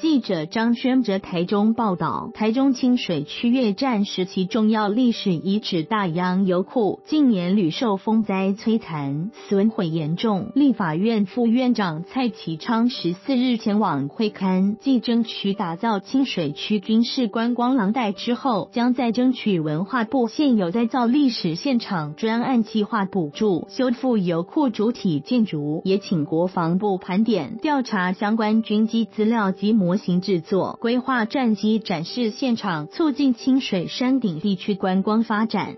记者张轩哲台中报道，台中清水区越战时期重要历史遗址大洋油库，近年屡受风灾摧残，损毁严重。立法院副院长蔡其昌十四日前往会刊，继争取打造清水区军事观光廊带之后，将在争取文化部现有再造历史现场专案计划补助，修复油库主体建筑，也请国防部盘点调查相关军机资料及模。模型制作、规划战机展示现场，促进清水山顶地区观光发展。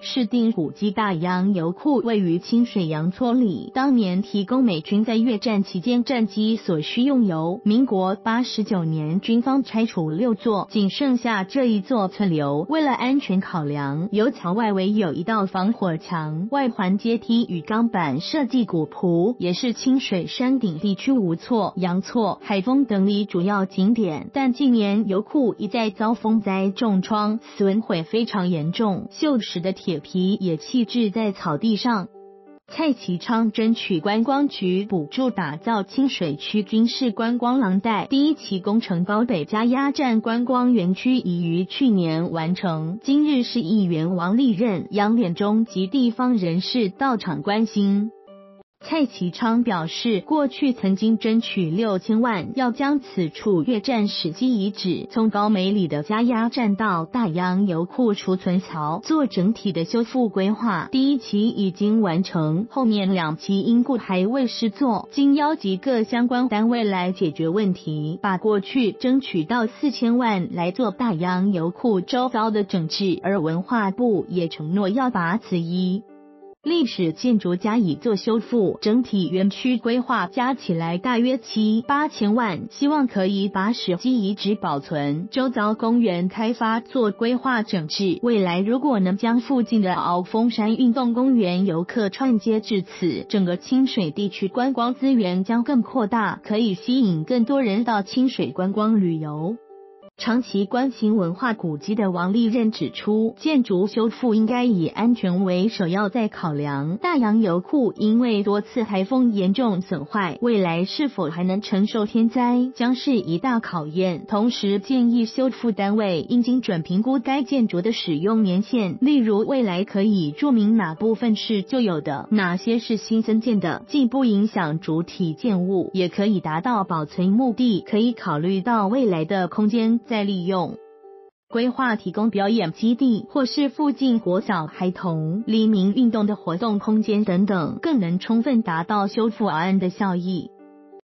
市定古迹大洋油库位于清水洋撮里，当年提供美军在越战期间战机所需用油。民国八十九年，军方拆除六座，仅剩下这一座存留。为了安全考量，油槽外围有一道防火墙，外环阶梯与钢板设计古朴，也是清水山顶地区无错、洋错、海丰等里主要景点。但近年油库一再遭风灾重创，损毁非常严重，锈蚀的。铁皮也弃置在草地上。蔡其昌争取观光局补助打造清水区军事观光廊带第一期工程包北加压站观光园区已于去年完成。今日是议员王立任、杨脸忠及地方人士到场关心。蔡其昌表示，过去曾经争取六千万，要将此处越战史迹遗址从高美里的加压站到大洋油库储存槽做整体的修复规划。第一期已经完成，后面两期因故还未施作，经邀集各相关单位来解决问题，把过去争取到四千万来做大洋油库周遭的整治，而文化部也承诺要把此一。历史建筑加以做修复，整体园区规划加起来大约七八千万，希望可以把史迹遗址保存，周遭公园开发做规划整治。未来如果能将附近的鳌峰山运动公园游客串接至此，整个清水地区观光资源将更扩大，可以吸引更多人到清水观光旅游。长期关心文化古迹的王立任指出，建筑修复应该以安全为首要，再考量大洋油库因为多次台风严重损坏，未来是否还能承受天灾，将是一大考验。同时建议修复单位应精准评估该建筑的使用年限，例如未来可以注明哪部分是旧有的，哪些是新增建的，既不影响主体建物，也可以达到保存目的。可以考虑到未来的空间。再利用规划提供表演基地，或是附近国小孩童黎明运动的活动空间等等，更能充分达到修复案的效益。